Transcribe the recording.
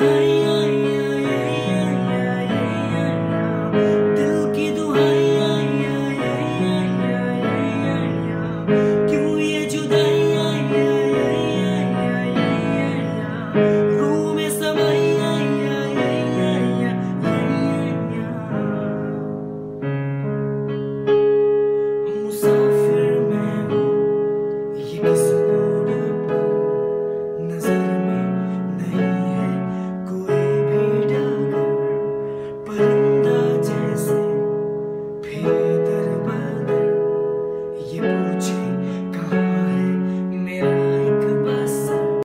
behind